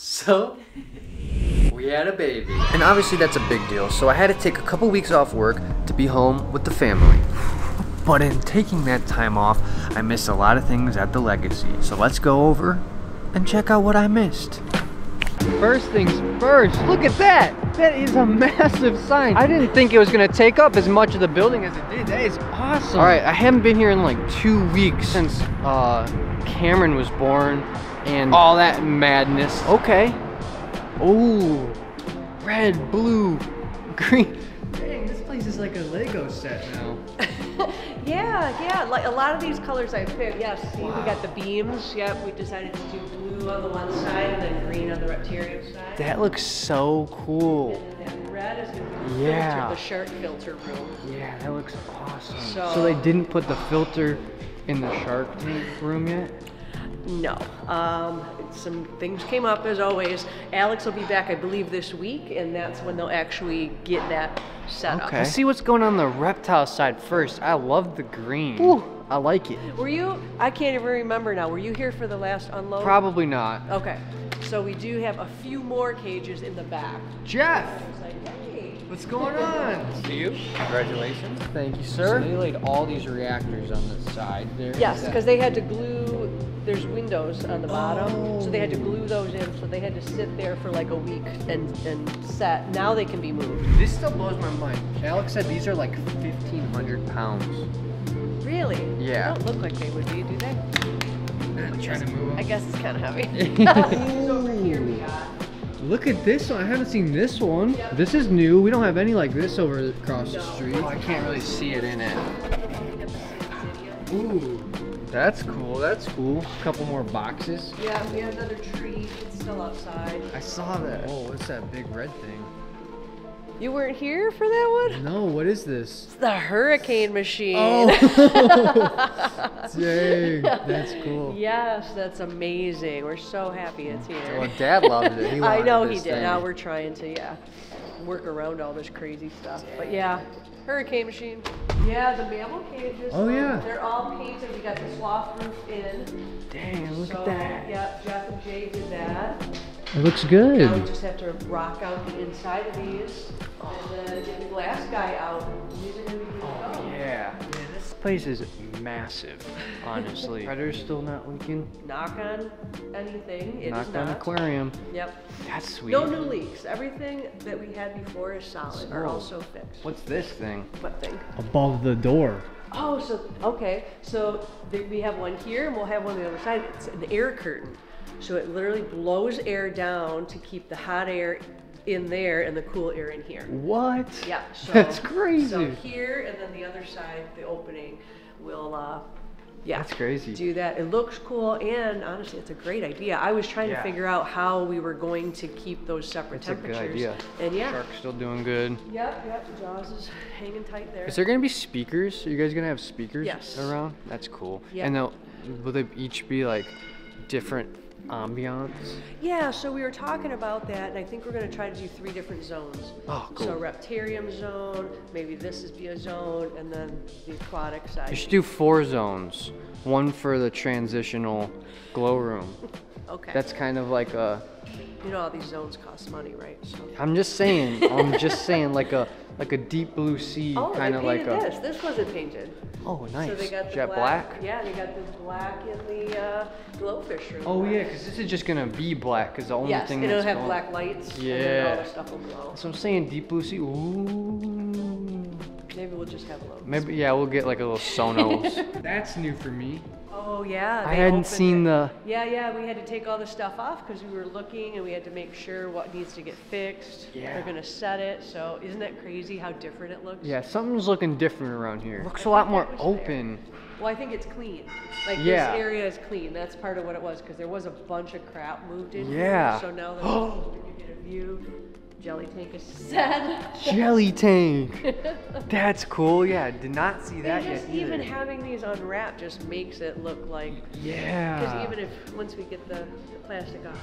So, we had a baby. And obviously that's a big deal, so I had to take a couple weeks off work to be home with the family. But in taking that time off, I missed a lot of things at the LegaSea. So let's go over and check out what I missed. First things first, look at that! That is a massive sign. I didn't think it was gonna take up as much of the building as it did. That is awesome. All right, I haven't been here in like two weeks since uh, Cameron was born and all that madness. Okay. Oh, red, blue, green. Dang, this place is like a Lego set now. Yeah, yeah. Like a lot of these colors I picked. Yes, see, we got the beams. Yep, we decided to do blue on the one side and then green on the Reptarium side. That looks so cool. and then that red is gonna be the Yeah. filter, the shark filter room. Yeah, that looks awesome. So- So, they didn't put the filter in the Shark Tank room yet? No. Um, some things came up as always. Alex will be back, I believe, this week, and that's when they'll actually get that set up. Let's see what's going on the reptile side first. I love the green. Ooh. I like it. Were you? I can't even remember now. Were you here for the last unload? Probably not. Okay. So we do have a few more cages in the back. Jeff, It's like, hey. what's going on? See you, congratulations. Thank you, So sir. they laid all these reactors on the side there. Yes, because they had to glue. There's windows on the bottom, so they had to oh. glue those in. So they had to sit there for like a week and and set. Now they can be moved. This still blows my mind. Alex said these are like 1,500 pounds. Really? Yeah. They don't look like they would be, do they? trying to move I guess it's kind of heavy. These here we got. Look at this one. I haven't seen this one. This is new. We don't have any like this over across the street. Oh, I can't really see it in it. Ooh. That's cool. That's cool. A couple more boxes. Yeah, we have another tree. It's still outside. I saw that. Oh, what's that big red thing? You weren't here for that one? No, what is this? It's the hurricane machine. Oh, dang. That's cool. yes, that's amazing. We're so happy it's here. Well, Dad loved it. He I know he did. thing. Now we're trying to, yeah, work around all this crazy stuff. But yeah, hurricane machine. Yeah, the mammal cages. Oh, yeah. They're all painted. We got the sloth roof in. Dang, look so, at that. Yeah, Jeff and Jay did that. It looks Now we just have to rock out the inside of these and then get the glass guy out. These are gonna be good to oh, go. Yeah. This place is massive, honestly. Predator's still not leaking. Knock on anything. It is Knocked on not. aquarium. Yep. That's sweet. No new leaks. Everything that we had before is solid or Oh. also fixed. What's this thing? What thing? Above the door. Oh, so okay. So we have one here, and we'll have one on the other side. It's an air curtain, so it literally blows air down to keep the hot air in there and the cool air in here. What? Yeah. So, That's crazy. So here, and then the other side, the opening, will. Uh, yeah, That's crazy. do that. It looks cool, and honestly, it's a great idea. I was trying Yeah. to figure out how we were going to keep those separate That's a good temperatures. idea. And yeah. Shark's still doing good. Yep, yep. The jaws is hanging tight there. Is there gonna be speakers? Are you guys gonna have speakers Yes. around? That's cool. Yeah. And they'll will they each be like different ambiance? Yeah, so we were talking about that, and I think we're going to try to do three different zones. Oh, cool. So. Reptarium zone, maybe this is be a zone, and then the aquatic side. You should do four zones. One for the transitional glow room. Okay. That's kind of like a. you know, all these zones cost money, right? So. I'm just saying. I'm just saying like a like a deep blue sea Oh, kind of like painted a. this. This wasn't painted. Oh, nice. So they got the Jet black. Yeah, they got the black in the uh, glowfish room. Oh yeah, because this is just gonna be black. Cause the only Yes, thing and it'll that's have going- black lights. And then all Yeah. the stuff will glow. So I'm saying deep blue sea. Ooh. Maybe we'll just have a little. Maybe yeah, we'll get like a little Sonos. That's new for me. Oh yeah. I hadn't seen it. the. Yeah, yeah, we had to take all the stuff off because we were looking and we had to make sure what needs to get fixed. Yeah. They're gonna set it, so isn't that crazy how different it looks? Yeah, something's looking different around here. Looks a lot more that was there. open. Well, I think it's clean. Like Yeah. this area is clean. That's part of what it was because there was a bunch of crap moved in Yeah. here. So now that you get a view, jelly tank is sad. Jelly tank. That's cool. Yeah, did not see that And yet. just even either. having these unwrapped just makes it look like Yeah. Because even if once we get the, the plastic off,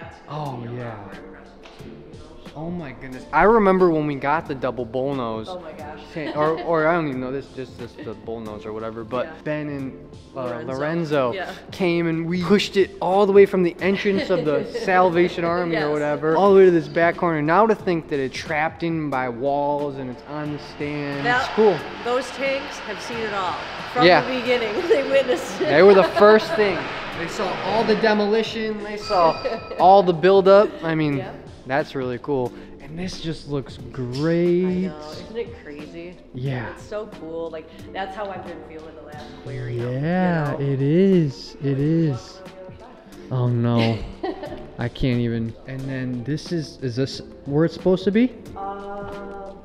that's Oh, gonna be a lot yeah. More impressive, too, you know, Oh my goodness. I remember when we got the double bullnose. Oh my gosh. Or, or I don't even know this, just this the bullnose or whatever. But Yeah. Ben and uh, Lorenzo. Lorenzo, Yeah. came and we pushed it all the way from the entrance of the Salvation Army or whatever, all the way to this back corner. Now to think that it's trapped in by walls and it's on the stand. Now, it's cool. Those tanks have seen it all from Yeah. the beginning. They witnessed it. They were the first thing. They saw all the demolition. They saw all the buildup. I mean, Yeah. That's really cool. And this just looks I great. know, isn't it crazy? Yeah. It's so cool. Like that's how I've been feeling the last aquarium. Yeah, you know? it is. It is. Oh no. I can't even. And then this is is this where it's supposed to be? the other side.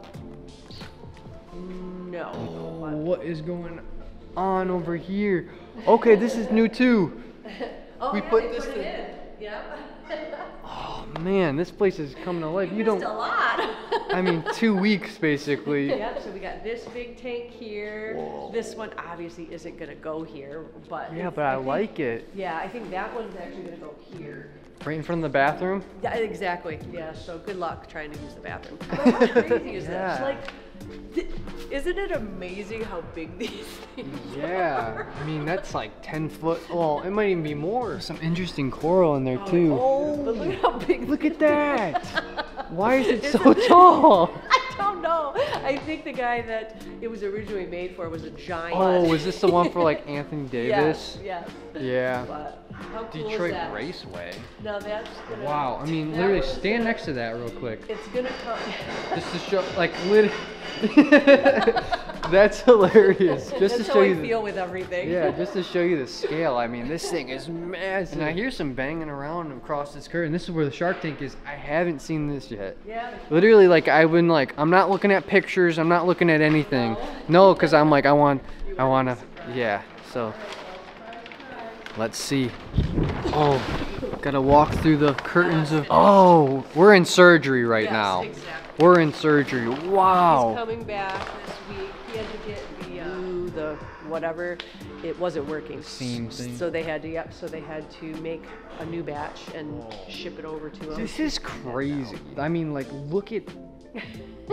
Um, no. Oh, what is going on over here? Okay, this is new too. Oh, we yeah, put this it in- in. Yep. Man, this place is coming to life. You Missed don't. a lot. I mean, two weeks basically. Yep, so we got this big tank here. Whoa. This one obviously isn't gonna go here, but. Yeah, but I think- like it. Yeah, I think that one's actually gonna go here. Right in front of the bathroom. Yeah, exactly. Yeah, so good luck trying to use the bathroom. But how crazy is Yeah. this? Like, th- isn't it amazing how big these things are? Yeah, are? I mean that's like 10 foot. Well, it might even be more. Some interesting coral in there oh too. But look at how big. Look at that. Why is it so tall? I don't know. I think the guy that it was originally made for was a giant. Oh, was this the one for like Anthony Davis? Yes, yes. Yeah. But how cool Detroit is that? Raceway. Now that's gonna. Wow. I mean, literally, was stand gonna- next to that real quick. It's gonna come. Just to show, like, lit. That's hilarious. Just That's to how show I you. the- feel with everything. Yeah, just to show you the scale. I mean, this thing is massive. And I hear some banging around across this curtain. This is where the Shark Tank is. I haven't seen this yet. Yeah. Literally, like I've been like, I'm not looking at pictures. I'm not looking at anything. No, because I'm like, I want, I want to, yeah. So, let's see. Oh, gotta walk through the curtains of. Oh, we're in surgery right Yes, now. exactly. We're in surgery. He's Wow. coming back this week. He had to get the uh, the whatever. It wasn't working. seam thing. So they had to yep. So they had to make a new batch and ship it over to him. This is crazy. I mean, like, look at.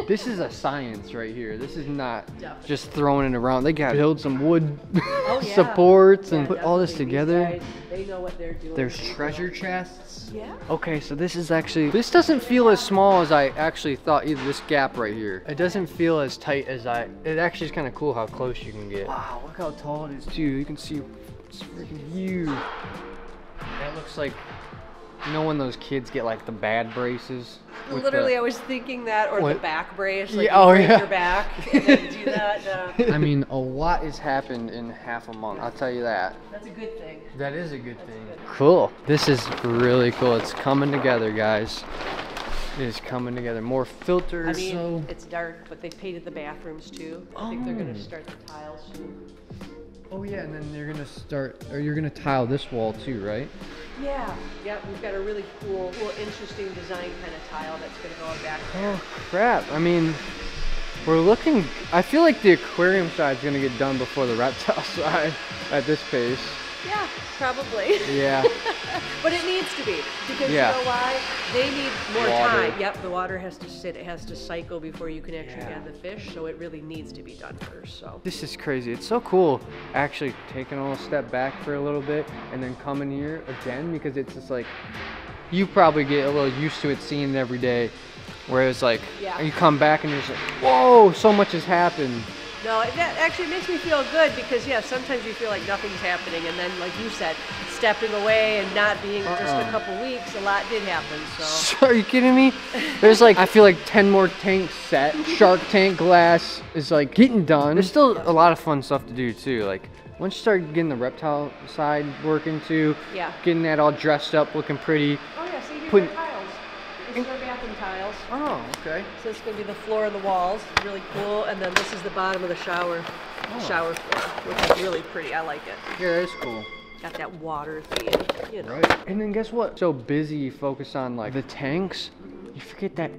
This is a science right here. This is not Definitely. just throwing it around. They got to build some wood Oh, yeah. supports and put all this together. guys, they know what they're doing. There's treasure chests. Yeah. Okay, so this is actually, this doesn't feel as small as I actually thought either, this gap right here. It doesn't feel as tight as I, it actually is kind of cool how close you can get. Wow, look how tall it is too. You can see it's freaking huge. That looks like, you know when those kids get like the bad braces? with the- Literally, I was thinking that, or the back brace. Like Yeah, you oh, break yeah. your back and then do that. Uh, I mean, a lot has happened in half a month. I'll tell you that. that's a good thing. That is a good thing. Cool. This is really cool. It's coming together, guys. It is coming together. More filters. I mean, so it's dark, but they painted the bathrooms too. I think they're gonna Oh. start the tiles soon. Oh yeah, and then you're gonna start, or you're gonna tile this wall too, right? Yeah, yeah, we've got a really cool, cool, interesting design kind of tile that's gonna go on back there. Oh crap! I mean, we're looking. I feel like the aquarium side's gonna get done before the reptile side at this pace. Yeah, probably. Yeah. but it needs to be because Yeah. you know why? They need more Water. time. Yep, the water has to sit, it has to cycle before you can actually Yeah. get the fish. So it really needs to be done first. So This is crazy. It's so cool actually taking a little step back for a little bit and then coming here again because it's just like you probably get a little used to it seeing it every day. Whereas like Yeah. you come back and you're just like, whoa, so much has happened. No, it- that actually makes me feel good because yeah, sometimes you feel like nothing's happening, and then like you said, stepping away and not being just a Uh-uh. couple weeks, a lot did happen. So. Are you kidding me? There's like I feel like 10 more tanks set. Shark Tank glass is like getting done. There's still a lot of fun stuff to do too. Like once you start getting the reptile side working too, Yeah. getting that all dressed up, looking pretty. Oh yeah, see, here's Put- our tiles. This is our bathroom tiles. Oh, okay. So it's gonna be the floor and the walls, really cool. And then this is the bottom of the shower, Oh. shower floor, which is really pretty. I like it. Yeah, it's cool. Got that water theme, you know. Right. And then guess what? So busy, you focus on like the tanks, you forget that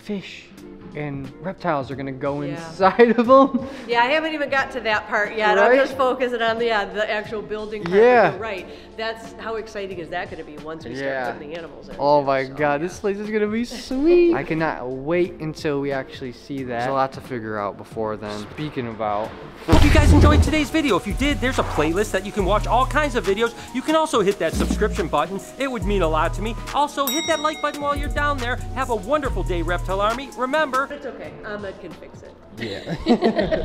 fish and reptiles are gonna go Yeah. inside of them. Yeah, I haven't even got to that part yet. I'm just focusing on the, yeah, the actual building part. Yeah. right. That's, how exciting is that gonna be once we Yeah. start putting the animals in? Oh my so, god, yeah. this place is gonna be sweet. I cannot wait until we actually see that. There's a lot to figure out before then. Speaking about, Hope you guys enjoyed today's video. If you did, there's a playlist that you can watch all kinds of videos. You can also hit that subscription button. It would mean a lot to me. Also, hit that like button while you're down there. Have a wonderful day, Reptile Army. Remember, It's okay, Ahmed can fix it. Yeah.